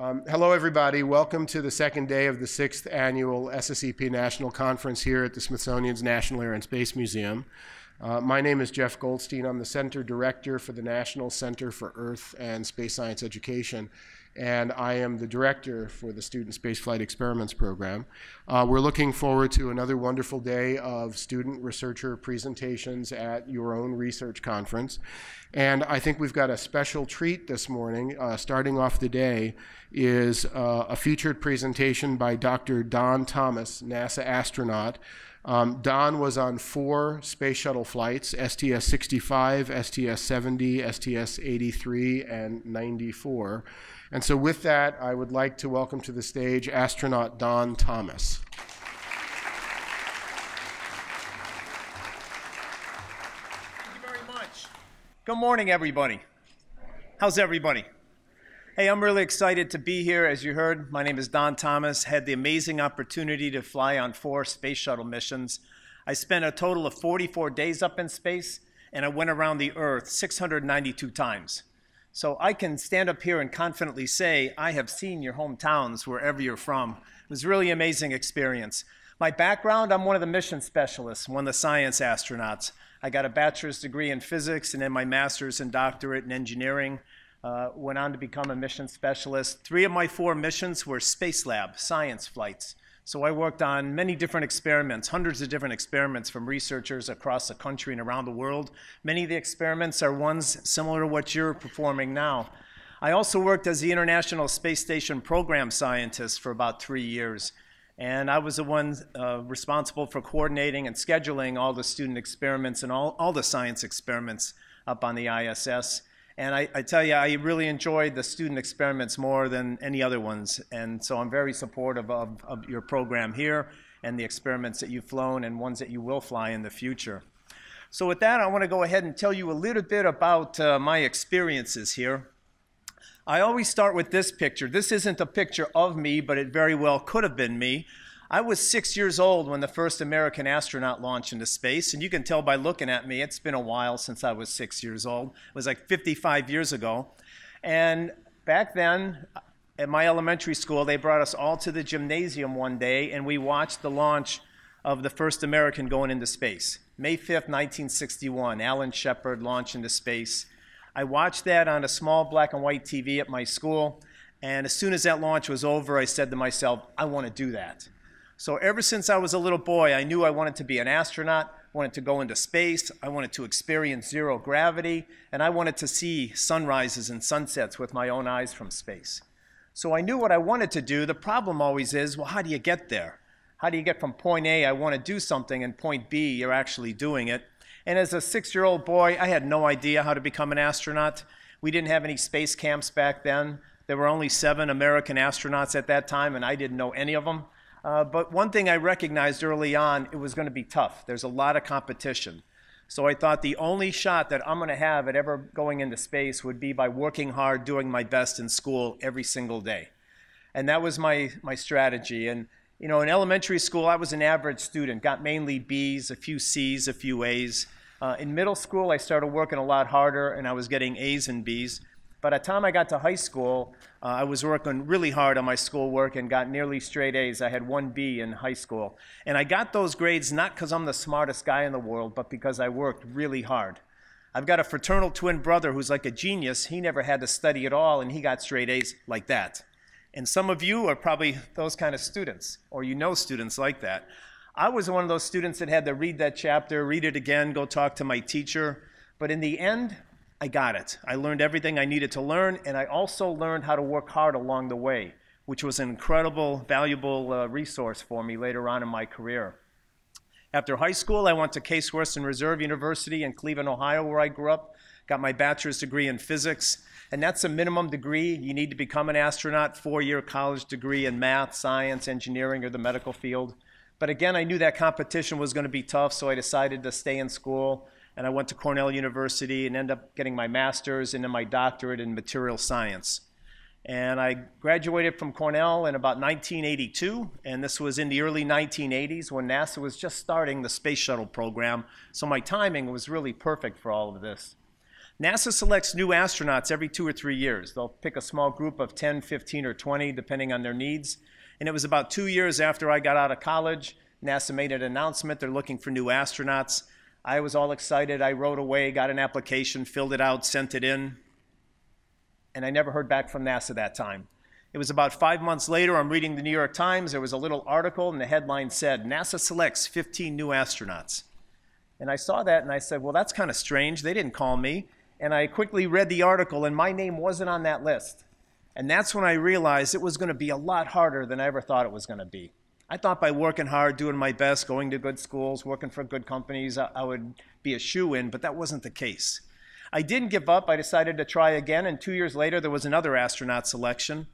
Um, hello, everybody. Welcome to the second day of the sixth annual SSEP National Conference here at the Smithsonian's National Air and Space Museum. Uh, my name is Jeff Goldstein. I'm the Center Director for the National Center for Earth and Space Science Education and I am the director for the Student Spaceflight Experiments Program. Uh, we're looking forward to another wonderful day of student researcher presentations at your own research conference. And I think we've got a special treat this morning. Uh, starting off the day is uh, a featured presentation by Dr. Don Thomas, NASA astronaut. Um, Don was on four space shuttle flights STS 65, STS 70, STS 83, and 94. And so, with that, I would like to welcome to the stage astronaut Don Thomas. Thank you very much. Good morning, everybody. How's everybody? Hey, I'm really excited to be here. As you heard, my name is Don Thomas. Had the amazing opportunity to fly on four space shuttle missions. I spent a total of 44 days up in space, and I went around the Earth 692 times. So I can stand up here and confidently say, I have seen your hometowns wherever you're from. It was really amazing experience. My background, I'm one of the mission specialists, one of the science astronauts. I got a bachelor's degree in physics and then my master's and doctorate in engineering. Uh, went on to become a mission specialist. Three of my four missions were Spacelab, science flights. So I worked on many different experiments, hundreds of different experiments from researchers across the country and around the world. Many of the experiments are ones similar to what you're performing now. I also worked as the International Space Station program scientist for about three years. And I was the one uh, responsible for coordinating and scheduling all the student experiments and all, all the science experiments up on the ISS. And I, I, tell you, I really enjoyed the student experiments more than any other ones. And so I'm very supportive of, of your program here and the experiments that you've flown and ones that you will fly in the future. So with that, I want to go ahead and tell you a little bit about uh, my experiences here. I always start with this picture. This isn't a picture of me, but it very well could have been me. I was six years old when the first American astronaut launched into space, and you can tell by looking at me, it's been a while since I was six years old. It was like 55 years ago. And back then, at my elementary school, they brought us all to the gymnasium one day, and we watched the launch of the first American going into space. May 5th, 1961, Alan Shepard launched into space. I watched that on a small black and white TV at my school, and as soon as that launch was over, I said to myself, I want to do that. So ever since I was a little boy, I knew I wanted to be an astronaut, wanted to go into space, I wanted to experience zero gravity, and I wanted to see sunrises and sunsets with my own eyes from space. So I knew what I wanted to do. The problem always is, well, how do you get there? How do you get from point A, I want to do something, and point B, you're actually doing it? And as a six year old boy, I had no idea how to become an astronaut. We didn't have any space camps back then. There were only seven American astronauts at that time, and I didn't know any of them. Uh, but one thing I recognized early on, it was going to be tough. There's a lot of competition. So I thought the only shot that I'm going to have at ever going into space would be by working hard, doing my best in school every single day. And that was my, my strategy. And, you know, in elementary school, I was an average student, got mainly B's, a few C's, a few A's. Uh, in middle school, I started working a lot harder, and I was getting A's and B's. By the time I got to high school, uh, I was working really hard on my schoolwork and got nearly straight A's. I had one B in high school. And I got those grades not because I'm the smartest guy in the world, but because I worked really hard. I've got a fraternal twin brother who's like a genius. He never had to study at all, and he got straight A's like that. And some of you are probably those kind of students, or you know students like that. I was one of those students that had to read that chapter, read it again, go talk to my teacher. But in the end, I got it. I learned everything I needed to learn, and I also learned how to work hard along the way, which was an incredible, valuable uh, resource for me later on in my career. After high school, I went to Case Western Reserve University in Cleveland, Ohio, where I grew up, got my bachelor's degree in physics, and that's a minimum degree. You need to become an astronaut, four year college degree in math, science, engineering, or the medical field. But again, I knew that competition was going to be tough, so I decided to stay in school and I went to Cornell University and ended up getting my master's and then my doctorate in material science. And I graduated from Cornell in about 1982, and this was in the early 1980s when NASA was just starting the space shuttle program. So my timing was really perfect for all of this. NASA selects new astronauts every two or three years. They'll pick a small group of 10, 15, or 20, depending on their needs. And it was about two years after I got out of college, NASA made an announcement they're looking for new astronauts. I was all excited. I wrote away, got an application, filled it out, sent it in, and I never heard back from NASA that time. It was about five months later, I'm reading the New York Times. There was a little article, and the headline said, NASA selects 15 new astronauts. And I saw that and I said, Well, that's kind of strange. They didn't call me. And I quickly read the article, and my name wasn't on that list. And that's when I realized it was going to be a lot harder than I ever thought it was going to be. I thought by working hard, doing my best, going to good schools, working for good companies, I, would be a shoe in, but that wasn't the case. I didn't give up. I decided to try again, and two years later, there was another astronaut selection.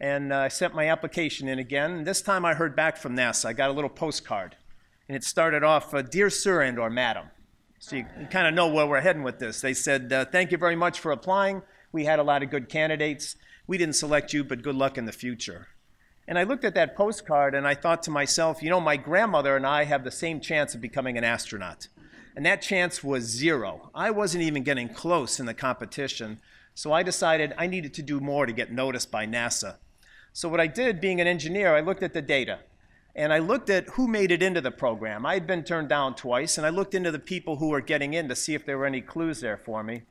And uh, I sent my application in again. And this time I heard back from NASA. I got a little postcard. And it started off, uh, Dear Sir and or Madam. So you, you kind of know where we're heading with this. They said, uh, Thank you very much for applying. We had a lot of good candidates. We didn't select you, but good luck in the future. And I looked at that postcard and I thought to myself, you know, my grandmother and I have the same chance of becoming an astronaut. And that chance was zero. I wasn't even getting close in the competition. So I decided I needed to do more to get noticed by NASA. So what I did, being an engineer, I looked at the data and I looked at who made it into the program. I had been turned down twice, and I looked into the people who were getting in to see if there were any clues there for me.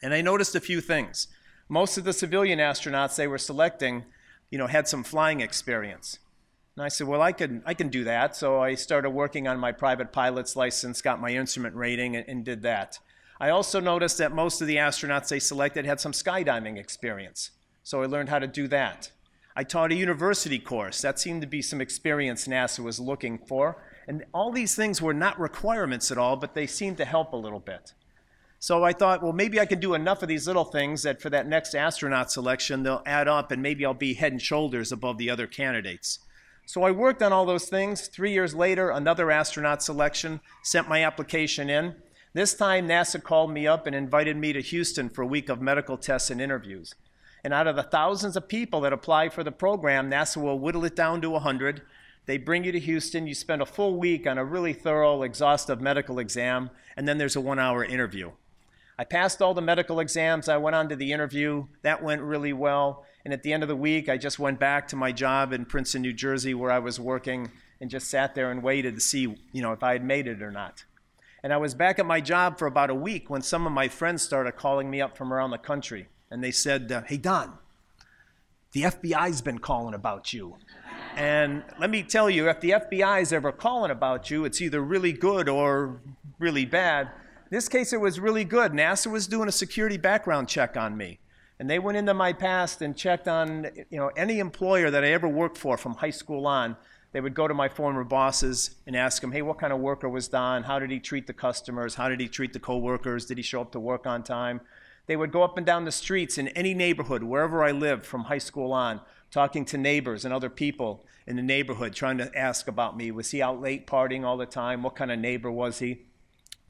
And I noticed a few things. Most of the civilian astronauts they were selecting, you know, had some flying experience. And I said, well, I can, I can do that. So I started working on my private pilot's license, got my instrument rating, and, and did that. I also noticed that most of the astronauts they selected had some skydiving experience. So I learned how to do that. I taught a university course. That seemed to be some experience NASA was looking for. And all these things were not requirements at all, but they seemed to help a little bit. So I thought, well, maybe I can do enough of these little things that for that next astronaut selection, they'll add up and maybe I'll be head and shoulders above the other candidates. So I worked on all those things. Three years later, another astronaut selection, sent my application in. This time, NASA called me up and invited me to Houston for a week of medical tests and interviews. And out of the thousands of people that apply for the program, NASA will whittle it down to 100. They bring you to Houston. You spend a full week on a really thorough, exhaustive medical exam, and then there's a one hour interview. I passed all the medical exams. I went on to the interview. That went really well. And at the end of the week, I just went back to my job in Princeton, New Jersey, where I was working, and just sat there and waited to see, you know, if I had made it or not. And I was back at my job for about a week when some of my friends started calling me up from around the country and they said, uh, Hey, Don, the FBI's been calling about you. And let me tell you, if the FBI's ever calling about you, it's either really good or really bad. This case, it was really good. NASA was doing a security background check on me. And they went into my past and checked on you know, any employer that I ever worked for from high school on. They would go to my former bosses and ask them, hey, what kind of worker was Don? How did he treat the customers? How did he treat the coworkers? Did he show up to work on time? They would go up and down the streets in any neighborhood, wherever I lived from high school on, talking to neighbors and other people in the neighborhood, trying to ask about me. Was he out late partying all the time? What kind of neighbor was he?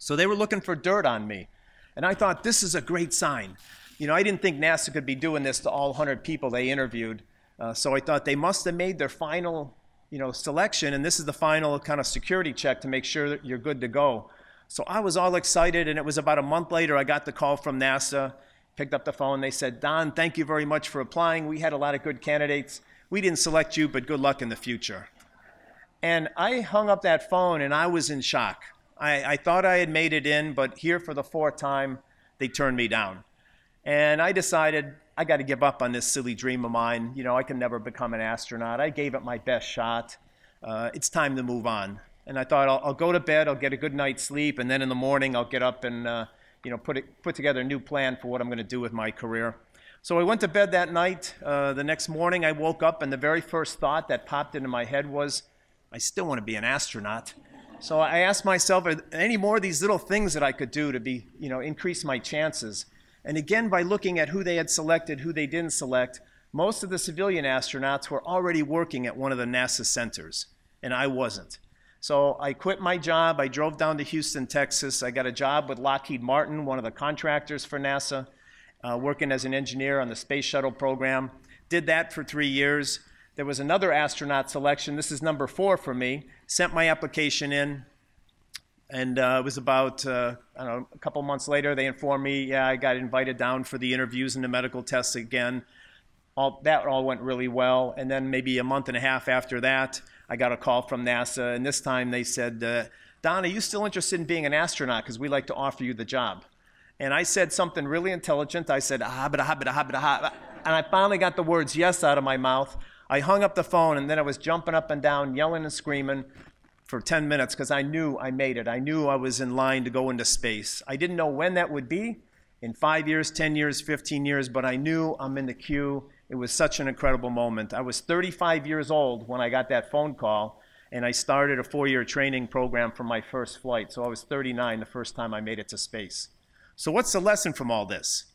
So they were looking for dirt on me. And I thought, this is a great sign. You know, I didn't think NASA could be doing this to all 100 people they interviewed. Uh, so I thought they must have made their final, you know, selection, and this is the final kind of security check to make sure that you're good to go. So I was all excited, and it was about a month later I got the call from NASA, picked up the phone. They said, Don, thank you very much for applying. We had a lot of good candidates. We didn't select you, but good luck in the future. And I hung up that phone, and I was in shock. I, I thought I had made it in, but here for the fourth time, they turned me down. And I decided I got to give up on this silly dream of mine. You know, I can never become an astronaut. I gave it my best shot. Uh, it's time to move on and I thought I'll, I'll, go to bed, I'll get a good night's sleep, and then in the morning I'll get up and uh, you know put it, put together a new plan for what I'm going to do with my career. So I went to bed that night. Uh, the next morning I woke up, and the very first thought that popped into my head was, I still want to be an astronaut. So I asked myself, are any more of these little things that I could do to be, you know, increase my chances? And again, by looking at who they had selected, who they didn't select, most of the civilian astronauts were already working at one of the NASA centers, and I wasn't. So I quit my job. I drove down to Houston, Texas. I got a job with Lockheed Martin, one of the contractors for NASA, uh, working as an engineer on the space shuttle program. Did that for three years. There was another astronaut selection. This is number four for me. Sent my application in. And uh, it was about, uh, I don't know, a couple months later, they informed me, yeah, I got invited down for the interviews and the medical tests again. All, that all went really well. And then maybe a month and a half after that, I got a call from NASA. And this time they said, uh, Don, are you still interested in being an astronaut? Because we'd like to offer you the job. And I said something really intelligent. I said, ah, ah, but, ah. And I finally got the words yes out of my mouth. I hung up the phone and then I was jumping up and down, yelling and screaming for 10 minutes because I knew I made it. I knew I was in line to go into space. I didn't know when that would be in five years, 10 years, 15 years, but I knew I'm in the queue. It was such an incredible moment. I was 35 years old when I got that phone call, and I started a four year training program for my first flight. So I was 39 the first time I made it to space. So, what's the lesson from all this?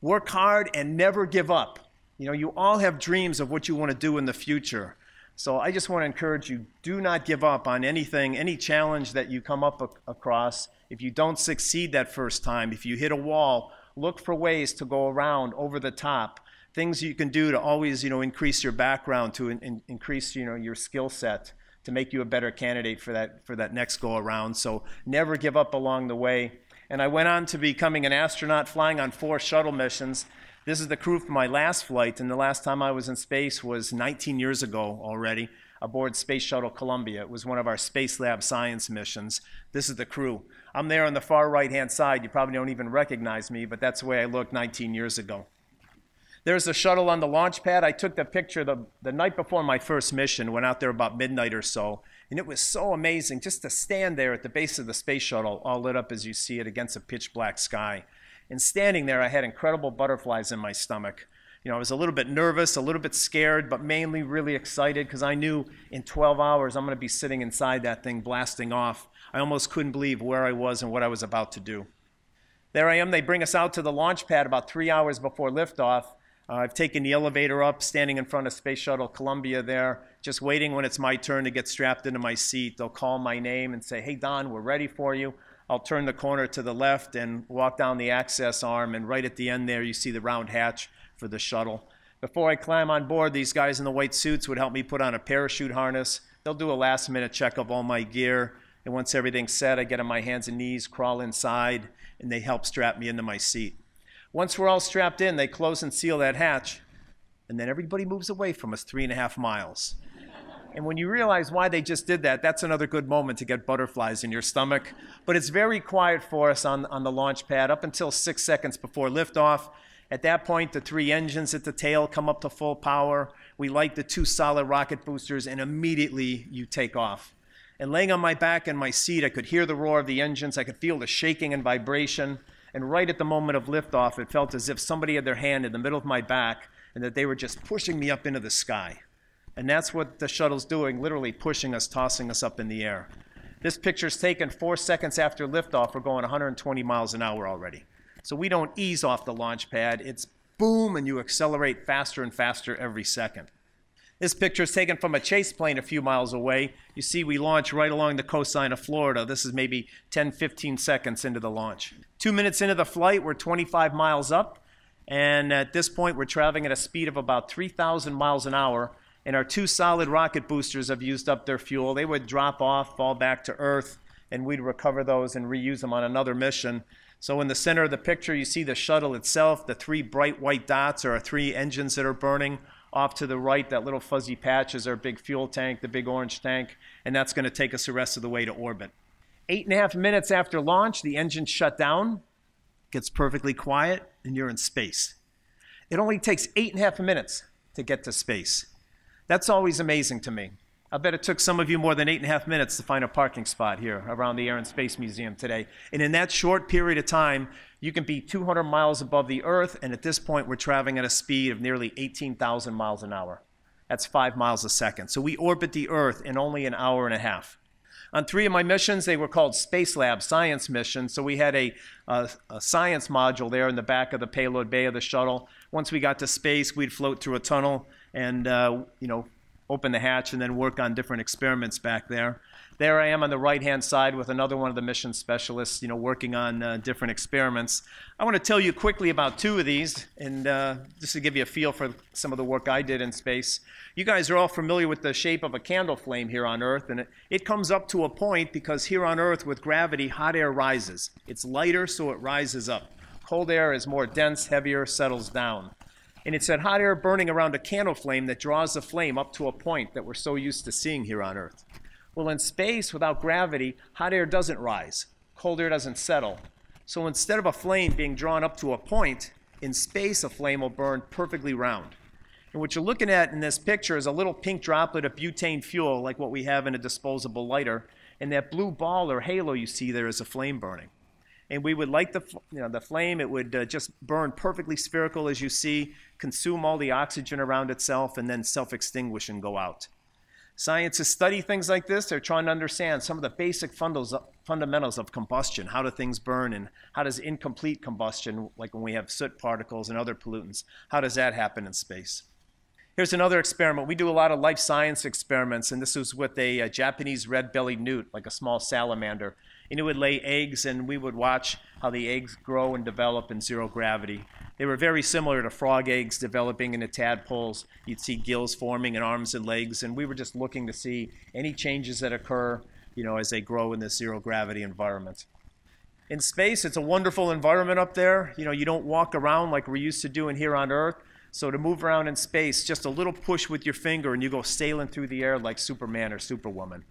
Work hard and never give up. You know, you all have dreams of what you want to do in the future. So I just want to encourage you do not give up on anything, any challenge that you come up across. If you don't succeed that first time, if you hit a wall, look for ways to go around over the top. Things you can do to always, you know, increase your background, to in, in, increase, you know, your skill set, to make you a better candidate for that for that next go around. So never give up along the way. And I went on to becoming an astronaut, flying on four shuttle missions. This is the crew for my last flight, and the last time I was in space was 19 years ago already aboard Space Shuttle Columbia. It was one of our Spacelab science missions. This is the crew. I'm there on the far right hand side. You probably don't even recognize me, but that's the way I looked 19 years ago. There's a shuttle on the launch pad. I took the picture the, the night before my first mission, went out there about midnight or so, and it was so amazing just to stand there at the base of the space shuttle, all lit up as you see it against a pitch black sky. And standing there, I had incredible butterflies in my stomach. You know, I was a little bit nervous, a little bit scared, but mainly really excited because I knew in 12 hours I'm going to be sitting inside that thing blasting off. I almost couldn't believe where I was and what I was about to do. There I am. They bring us out to the launch pad about three hours before liftoff. Uh, I've taken the elevator up, standing in front of Space Shuttle Columbia there, just waiting when it's my turn to get strapped into my seat. They'll call my name and say, Hey, Don, we're ready for you. I'll turn the corner to the left and walk down the access arm, and right at the end there, you see the round hatch for the shuttle. Before I climb on board, these guys in the white suits would help me put on a parachute harness. They'll do a last minute check of all my gear, and once everything's set, I get on my hands and knees, crawl inside, and they help strap me into my seat. Once we're all strapped in, they close and seal that hatch, and then everybody moves away from us three and a half miles. And when you realize why they just did that, that's another good moment to get butterflies in your stomach. But it's very quiet for us on, on the launch pad up until six seconds before liftoff. At that point, the three engines at the tail come up to full power. We light the two solid rocket boosters, and immediately you take off. And laying on my back in my seat, I could hear the roar of the engines. I could feel the shaking and vibration. And right at the moment of liftoff, it felt as if somebody had their hand in the middle of my back and that they were just pushing me up into the sky. And that's what the shuttle's doing, literally pushing us, tossing us up in the air. This picture is taken four seconds after liftoff. We're going 120 miles an hour already. So we don't ease off the launch pad. It's boom, and you accelerate faster and faster every second. This picture is taken from a chase plane a few miles away. You see, we launch right along the coastline of Florida. This is maybe 10, 15 seconds into the launch. Two minutes into the flight, we're 25 miles up. And at this point, we're traveling at a speed of about 3,000 miles an hour and our two solid rocket boosters have used up their fuel. They would drop off, fall back to Earth, and we'd recover those and reuse them on another mission. So in the center of the picture, you see the shuttle itself. The three bright white dots are our three engines that are burning. Off to the right, that little fuzzy patch is our big fuel tank, the big orange tank, and that's going to take us the rest of the way to orbit. Eight and a half minutes after launch, the engines shut down, gets perfectly quiet, and you're in space. It only takes eight and a half minutes to get to space. That's always amazing to me. I bet it took some of you more than eight and a half minutes to find a parking spot here around the Air and Space Museum today. And in that short period of time, you can be 200 miles above the Earth, and at this point, we're traveling at a speed of nearly 18,000 miles an hour. That's five miles a second. So we orbit the Earth in only an hour and a half. On three of my missions, they were called Spacelab science missions. So we had a, a, a, science module there in the back of the payload bay of the shuttle. Once we got to space, we'd float through a tunnel and uh, you know open the hatch and then work on different experiments back there. There I am on the right-hand side with another one of the mission specialists, you know, working on uh, different experiments. I want to tell you quickly about two of these, and uh, just to give you a feel for some of the work I did in space. You guys are all familiar with the shape of a candle flame here on Earth, and it, it comes up to a point because here on Earth, with gravity, hot air rises. It's lighter, so it rises up. Cold air is more dense, heavier, settles down. And it's that hot air burning around a candle flame that draws the flame up to a point that we're so used to seeing here on Earth. Well, in space, without gravity, hot air doesn't rise, cold air doesn't settle. So instead of a flame being drawn up to a point, in space, a flame will burn perfectly round. And what you're looking at in this picture is a little pink droplet of butane fuel, like what we have in a disposable lighter. And that blue ball or halo you see there is a flame burning. And we would light the, you know, the flame, it would uh, just burn perfectly spherical as you see, consume all the oxygen around itself, and then self extinguish and go out. Scientists study things like this. They're trying to understand some of the basic fundamentals of combustion. How do things burn and how does incomplete combustion, like when we have soot particles and other pollutants, how does that happen in space? Here's another experiment. We do a lot of life science experiments, and this was with a, a Japanese red-bellied newt, like a small salamander. And it would lay eggs, and we would watch how the eggs grow and develop in zero gravity. They were very similar to frog eggs developing into tadpoles. You'd see gills forming and arms and legs, and we were just looking to see any changes that occur, you know, as they grow in this zero gravity environment. In space, it's a wonderful environment up there. You know, you don't walk around like we're used to doing here on Earth. So to move around in space, just a little push with your finger and you go sailing through the air like Superman or Superwoman.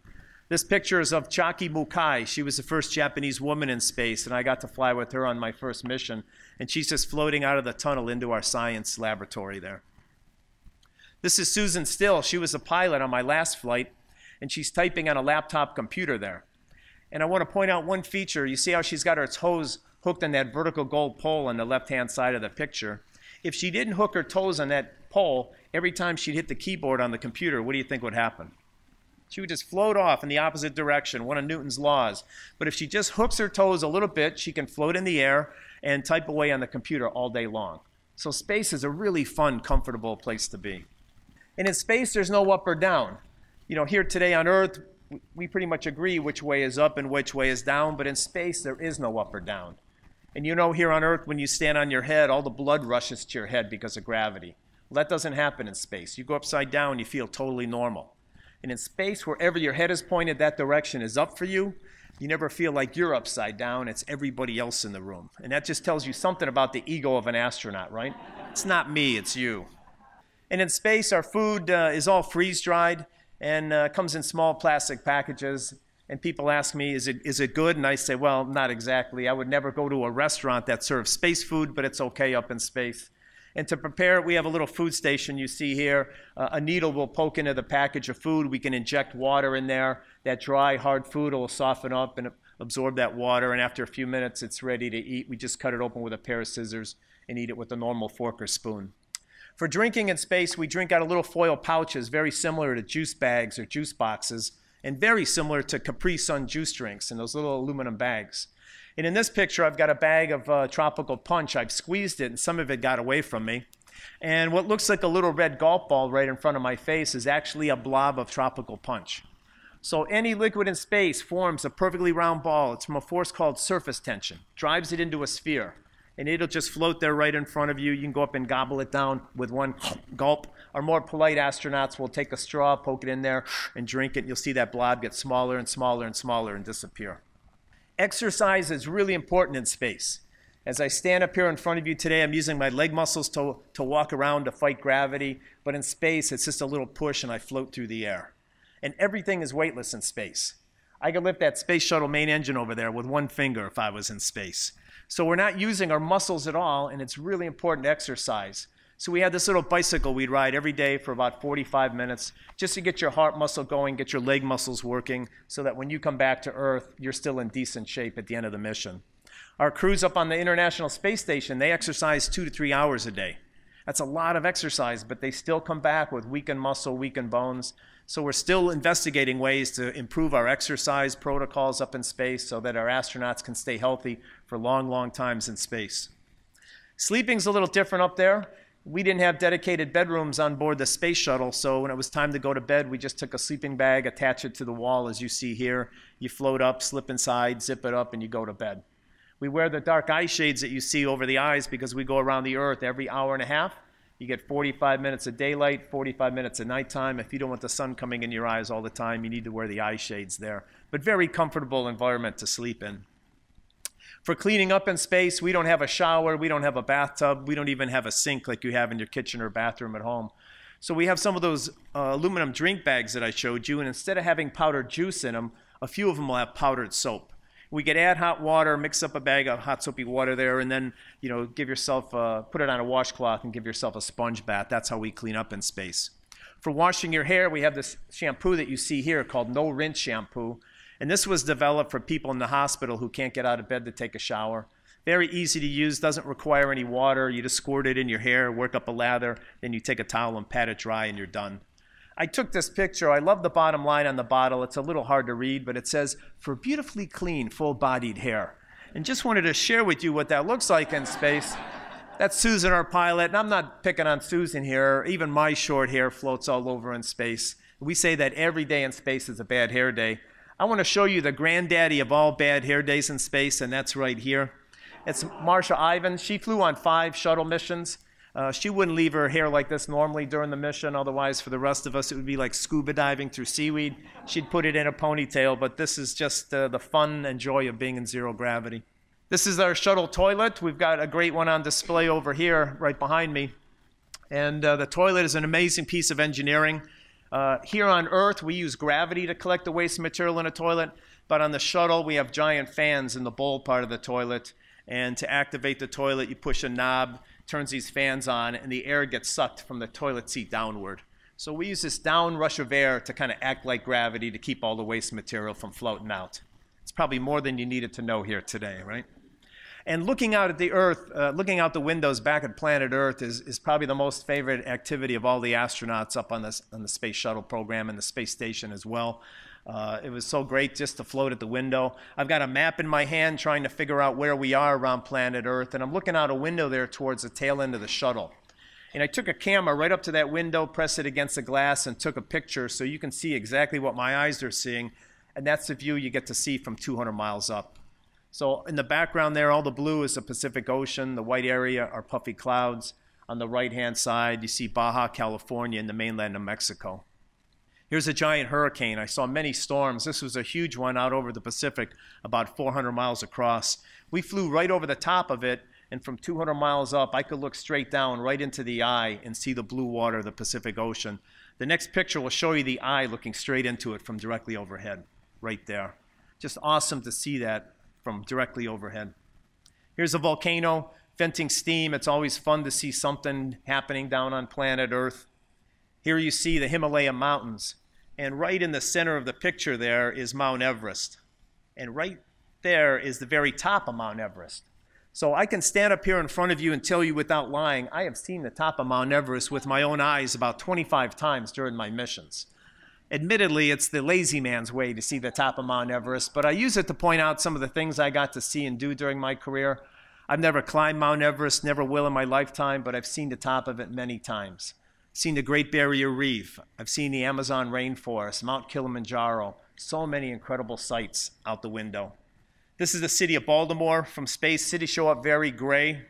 This picture is of Chiaki Mukai. She was the first Japanese woman in space, and I got to fly with her on my first mission and she's just floating out of the tunnel into our science laboratory there. This is Susan Still. She was a pilot on my last flight, and she's typing on a laptop computer there. And I want to point out one feature. You see how she's got her toes hooked on that vertical gold pole on the left-hand side of the picture. If she didn't hook her toes on that pole, every time she'd hit the keyboard on the computer, what do you think would happen? She would just float off in the opposite direction, one of Newton's laws. But if she just hooks her toes a little bit, she can float in the air and type away on the computer all day long. So space is a really fun, comfortable place to be. And in space, there's no up or down. You know, here today on Earth, we pretty much agree which way is up and which way is down, but in space, there is no up or down. And you know, here on Earth, when you stand on your head, all the blood rushes to your head because of gravity. Well, that doesn't happen in space. You go upside down, you feel totally normal. And in space, wherever your head is pointed, that direction is up for you, you never feel like you're upside down, it's everybody else in the room. And that just tells you something about the ego of an astronaut, right? It's not me, it's you. And in space, our food uh, is all freeze dried and uh, comes in small plastic packages. And people ask me, is it, is it good? And I say, well, not exactly. I would never go to a restaurant that serves space food, but it's okay up in space. And to prepare it, we have a little food station you see here. Uh, a needle will poke into the package of food. We can inject water in there. That dry, hard food will soften up and absorb that water. And after a few minutes, it's ready to eat. We just cut it open with a pair of scissors and eat it with a normal fork or spoon. For drinking in space, we drink out of little foil pouches, very similar to juice bags or juice boxes, and very similar to Capri Sun juice drinks in those little aluminum bags. And in this picture, I've got a bag of uh, tropical punch. I've squeezed it, and some of it got away from me. And what looks like a little red golf ball right in front of my face is actually a blob of tropical punch. So any liquid in space forms a perfectly round ball. It's from a force called surface tension, drives it into a sphere, and it'll just float there right in front of you. You can go up and gobble it down with one gulp. Our more polite astronauts will take a straw, poke it in there, and drink it. And You'll see that blob get smaller and smaller and smaller and disappear. Exercise is really important in space. As I stand up here in front of you today, I'm using my leg muscles to, to walk around to fight gravity, but in space, it's just a little push and I float through the air. And everything is weightless in space. I could lift that space shuttle main engine over there with one finger if I was in space. So we're not using our muscles at all, and it's really important to exercise. So we had this little bicycle we'd ride every day for about 45 minutes just to get your heart muscle going, get your leg muscles working, so that when you come back to Earth, you're still in decent shape at the end of the mission. Our crews up on the International Space Station, they exercise two to three hours a day. That's a lot of exercise, but they still come back with weakened muscle, weakened bones. So we're still investigating ways to improve our exercise protocols up in space so that our astronauts can stay healthy for long, long times in space. Sleeping's a little different up there. We didn't have dedicated bedrooms on board the space shuttle, so when it was time to go to bed, we just took a sleeping bag, attach it to the wall as you see here. You float up, slip inside, zip it up, and you go to bed. We wear the dark eye shades that you see over the eyes because we go around the Earth every hour and a half. You get 45 minutes of daylight, 45 minutes of nighttime. If you don't want the sun coming in your eyes all the time, you need to wear the eye shades there. But very comfortable environment to sleep in. For cleaning up in space, we don't have a shower, we don't have a bathtub, we don't even have a sink like you have in your kitchen or bathroom at home. So we have some of those uh, aluminum drink bags that I showed you, and instead of having powdered juice in them, a few of them will have powdered soap. We could add hot water, mix up a bag of hot soapy water there, and then you know give yourself uh, put it on a washcloth and give yourself a sponge bath. That's how we clean up in space. For washing your hair, we have this shampoo that you see here called No Rinse Shampoo. And this was developed for people in the hospital who can't get out of bed to take a shower. Very easy to use, doesn't require any water. You just squirt it in your hair, work up a lather, then you take a towel and pat it dry, and you're done. I took this picture. I love the bottom line on the bottle. It's a little hard to read, but it says, for beautifully clean, full bodied hair. And just wanted to share with you what that looks like in space. That's Susan, our pilot, and I'm not picking on Susan here. Even my short hair floats all over in space. We say that every day in space is a bad hair day. I want to show you the granddaddy of all bad hair days in space, and that's right here. It's Marsha Ivins. She flew on five shuttle missions. Uh, she wouldn't leave her hair like this normally during the mission. Otherwise, for the rest of us, it would be like scuba diving through seaweed. She'd put it in a ponytail, but this is just uh, the fun and joy of being in zero gravity. This is our shuttle toilet. We've got a great one on display over here, right behind me. And uh, the toilet is an amazing piece of engineering. Uh, here on Earth, we use gravity to collect the waste material in a toilet, but on the shuttle, we have giant fans in the bowl part of the toilet. And to activate the toilet, you push a knob, turns these fans on, and the air gets sucked from the toilet seat downward. So we use this down rush of air to kind of act like gravity to keep all the waste material from floating out. It's probably more than you needed to know here today, right? And looking out at the Earth, uh, looking out the windows back at planet Earth is, is probably the most favorite activity of all the astronauts up on, this, on the space shuttle program and the space station as well. Uh, it was so great just to float at the window. I've got a map in my hand trying to figure out where we are around planet Earth, and I'm looking out a window there towards the tail end of the shuttle. And I took a camera right up to that window, pressed it against the glass, and took a picture so you can see exactly what my eyes are seeing. And that's the view you get to see from 200 miles up. So in the background there, all the blue is the Pacific Ocean. The white area are puffy clouds. On the right-hand side, you see Baja California and the mainland of Mexico. Here's a giant hurricane. I saw many storms. This was a huge one out over the Pacific, about 400 miles across. We flew right over the top of it, and from 200 miles up, I could look straight down right into the eye and see the blue water of the Pacific Ocean. The next picture will show you the eye looking straight into it from directly overhead, right there. Just awesome to see that from directly overhead. Here's a volcano venting steam. It's always fun to see something happening down on planet Earth. Here you see the Himalaya Mountains. And right in the center of the picture there is Mount Everest. And right there is the very top of Mount Everest. So I can stand up here in front of you and tell you without lying, I have seen the top of Mount Everest with my own eyes about 25 times during my missions. Admittedly, it's the lazy man's way to see the top of Mount Everest, but I use it to point out some of the things I got to see and do during my career. I've never climbed Mount Everest, never will in my lifetime, but I've seen the top of it many times. Seen the Great Barrier Reef. I've seen the Amazon rainforest, Mount Kilimanjaro. So many incredible sights out the window. This is the city of Baltimore from space. Cities show up very gray.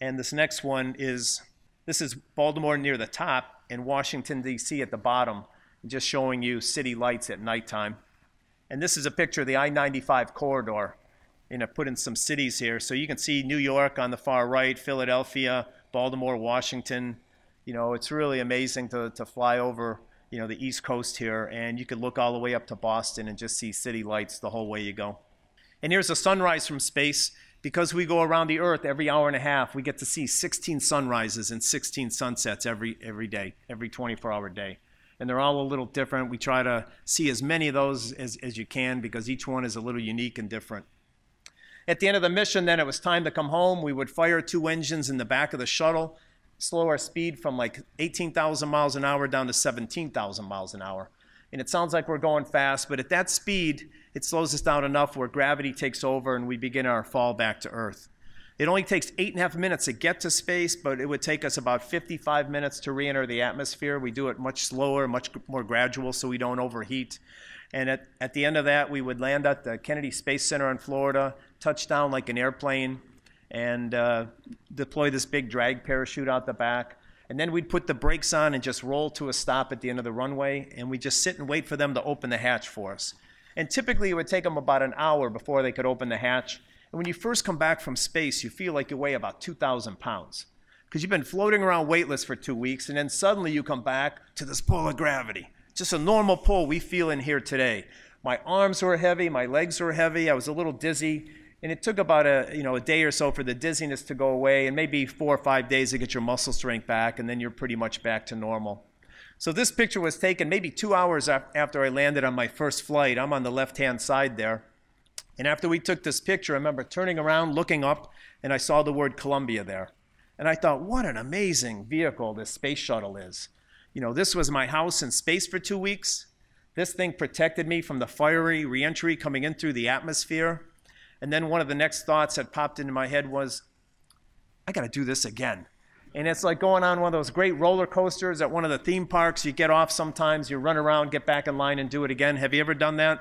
And this next one is this is Baltimore near the top and Washington, D.C. at the bottom just showing you city lights at nighttime. And this is a picture of the I-95 corridor. And I put in some cities here. So you can see New York on the far right, Philadelphia, Baltimore, Washington. You know, it's really amazing to, to fly over, you know, the East Coast here. And you can look all the way up to Boston and just see city lights the whole way you go. And here's a sunrise from space. Because we go around the Earth every hour and a half, we get to see 16 sunrises and 16 sunsets every, every day, every 24 hour day and they're all a little different. We try to see as many of those as, as you can because each one is a little unique and different. At the end of the mission, then it was time to come home. We would fire two engines in the back of the shuttle, slow our speed from like 18,000 miles an hour down to 17,000 miles an hour. And it sounds like we're going fast, but at that speed, it slows us down enough where gravity takes over and we begin our fall back to Earth. It only takes eight and a half minutes to get to space, but it would take us about 55 minutes to re enter the atmosphere. We do it much slower, much more gradual, so we don't overheat. And at, at the end of that, we would land at the Kennedy Space Center in Florida, touch down like an airplane, and uh, deploy this big drag parachute out the back. And then we'd put the brakes on and just roll to a stop at the end of the runway, and we'd just sit and wait for them to open the hatch for us. And typically, it would take them about an hour before they could open the hatch. And when you first come back from space, you feel like you weigh about 2,000 pounds because you've been floating around weightless for two weeks, and then suddenly you come back to this pull of gravity. Just a normal pull we feel in here today. My arms were heavy, my legs were heavy, I was a little dizzy, and it took about a, you know, a day or so for the dizziness to go away, and maybe four or five days to get your muscle strength back, and then you're pretty much back to normal. So this picture was taken maybe two hours after I landed on my first flight. I'm on the left-hand side there. And after we took this picture, I remember turning around, looking up, and I saw the word Columbia there. And I thought, what an amazing vehicle this space shuttle is. You know, this was my house in space for two weeks. This thing protected me from the fiery reentry coming in through the atmosphere. And then one of the next thoughts that popped into my head was, I got to do this again. And it's like going on one of those great roller coasters at one of the theme parks. You get off sometimes, you run around, get back in line, and do it again. Have you ever done that?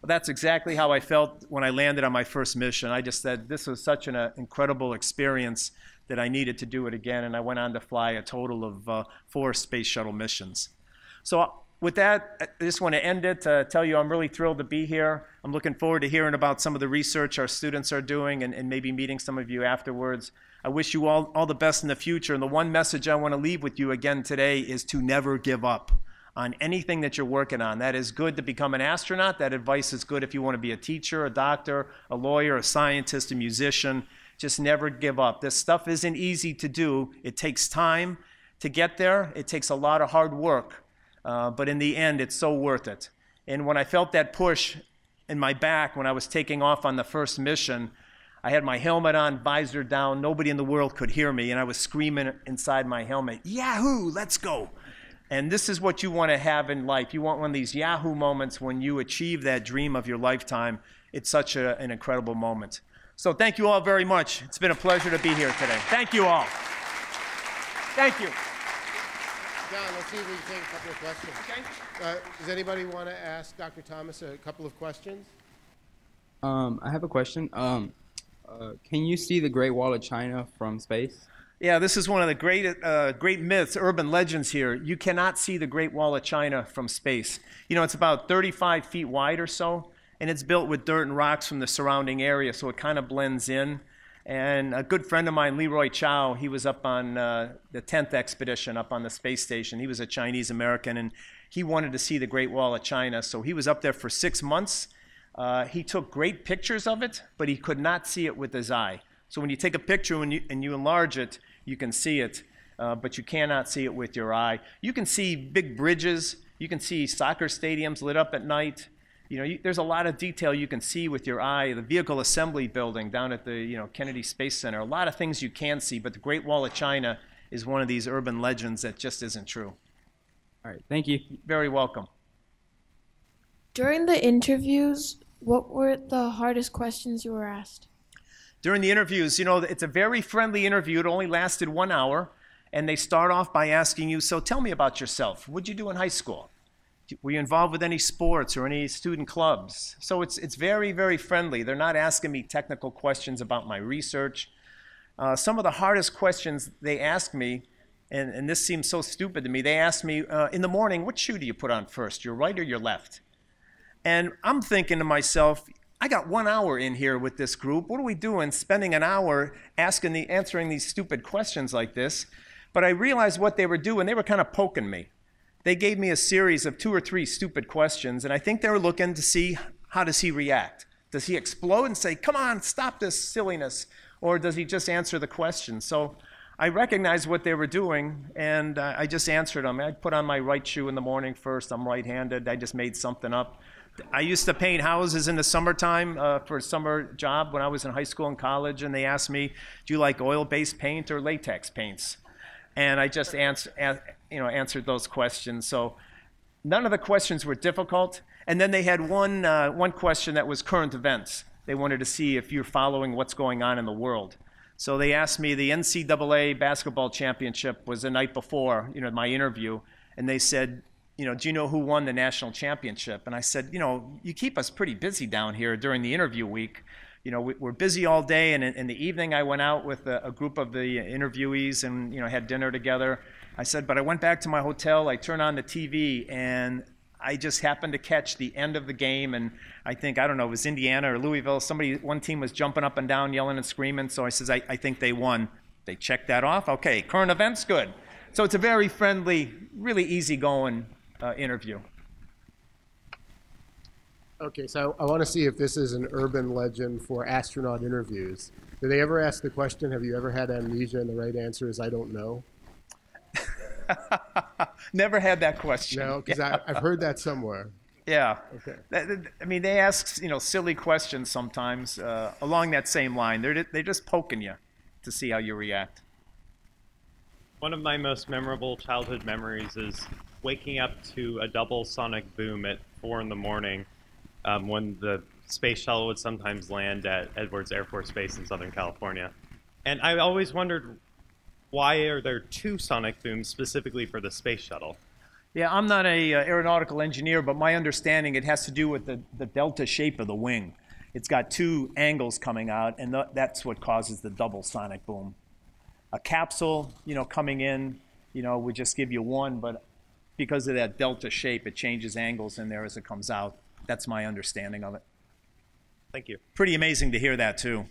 Well, that's exactly how I felt when I landed on my first mission. I just said, this was such an uh, incredible experience that I needed to do it again. And I went on to fly a total of uh, four space shuttle missions. So with that, I just want to end it, to tell you I'm really thrilled to be here. I'm looking forward to hearing about some of the research our students are doing and, and maybe meeting some of you afterwards. I wish you all, all the best in the future. And the one message I want to leave with you again today is to never give up on anything that you're working on. That is good to become an astronaut. That advice is good if you want to be a teacher, a doctor, a lawyer, a scientist, a musician. Just never give up. This stuff isn't easy to do. It takes time to get there. It takes a lot of hard work. Uh, but in the end, it's so worth it. And when I felt that push in my back when I was taking off on the first mission, I had my helmet on, visor down. Nobody in the world could hear me, and I was screaming inside my helmet, Yahoo, let's go. And this is what you want to have in life. You want one of these Yahoo moments when you achieve that dream of your lifetime. It's such a, an incredible moment. So, thank you all very much. It's been a pleasure to be here today. Thank you all. Thank you. John, let's see if we can take a couple of questions. Okay. Uh, does anybody want to ask Dr. Thomas a couple of questions? Um, I have a question. Um, uh, can you see the Great Wall of China from space? Yeah, this is one of the great, uh, great myths, urban legends here. You cannot see the Great Wall of China from space. You know, it's about 35 feet wide or so, and it's built with dirt and rocks from the surrounding area, so it kind of blends in. And a good friend of mine, Leroy Chiao, he was up on uh, the 10th expedition up on the space station. He was a Chinese American, and he wanted to see the Great Wall of China. So he was up there for six months. Uh, he took great pictures of it, but he could not see it with his eye. So when you take a picture and you, and you enlarge it, you can see it, uh, but you cannot see it with your eye. You can see big bridges. You can see soccer stadiums lit up at night you know, you, there's a lot of detail you can see with your eye. The vehicle assembly building down at the you know Kennedy Space Center. A lot of things you can see, but the Great Wall of China is one of these urban legends that just isn't true. All right, thank you. Very welcome. During the interviews, what were the hardest questions you were asked? During the interviews, you know, it's a very friendly interview. It only lasted one hour, and they start off by asking you, "So tell me about yourself. What'd you do in high school?" were you involved with any sports or any student clubs? So it's, it's very, very friendly. They're not asking me technical questions about my research. Uh, some of the hardest questions they ask me, and, and this seems so stupid to me, they ask me uh, in the morning, what shoe do you put on first, your right or your left? And I'm thinking to myself, I got one hour in here with this group. What are we doing spending an hour asking the, answering these stupid questions like this? But I realized what they were doing. They were kind of poking me they gave me a series of two or three stupid questions, and I think they were looking to see how does he react. Does he explode and say, "Come on, stop this silliness," or does he just answer the question? So I recognized what they were doing, and uh, I just answered them. I put on my right shoe in the morning first. I'm right-handed. I just made something up. I used to paint houses in the summertime uh, for a summer job when I was in high school and college, and they asked me, "Do you like oil-based paint or latex paints?" And I just answer, you know, answered those questions. So none of the questions were difficult. And then they had one, uh, one question that was current events. They wanted to see if you're following what's going on in the world. So they asked me, the NCAA basketball championship was the night before, you know, my interview, and they said, you know, do you know who won the national championship? And I said, you know, you keep us pretty busy down here during the interview week. You know, we- we're busy all day, and in, in the evening I went out with a, a group of the interviewees and, you know, had dinner together. I said, but I went back to my hotel, I turned on the TV, and I just happened to catch the end of the game, and I think, I don't know, it was Indiana or Louisville. Somebody, one team was jumping up and down, yelling and screaming, so I says, I, I think they won. They checked that off. Okay, current events, good. So it's a very friendly, really easygoing uh, interview. Okay, so I want to see if this is an urban legend for astronaut interviews. Do they ever ask the question, have you ever had amnesia? And the right answer is, I don't know. Never had that question. No, because I've heard that somewhere. Yeah. Okay. That- that- I mean, they ask, you know, silly questions sometimes uh, along that same line. They're, they're just poking you to see how you react. One of my most memorable childhood memories is waking up to a double sonic boom at four in the morning um, when the space shuttle would sometimes land at Edwards Air Force Base in Southern California. And I always wondered why are there two sonic booms specifically for the space shuttle? Yeah, I'm not a uh, aeronautical engineer, but my understanding it has to do with the, the delta shape of the wing. It's got two angles coming out, and th- that's what causes the double sonic boom. A capsule, you know, coming in, you know, would just give you one, but because of that delta shape, it changes angles in there as it comes out. That's my understanding of it. Thank you. Pretty amazing to hear that too.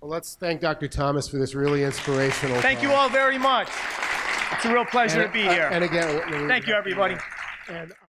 Well, let's thank Dr. Thomas for this really inspirational Thank you all very much. It's a real pleasure to be And- here. And again, Thank you, everybody. And